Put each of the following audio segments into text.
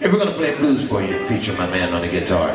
Hey, we're gonna play blues for you and feature my man on the guitar.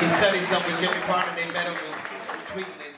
He studied some with Jimmy Ponder. They met him in Sweden.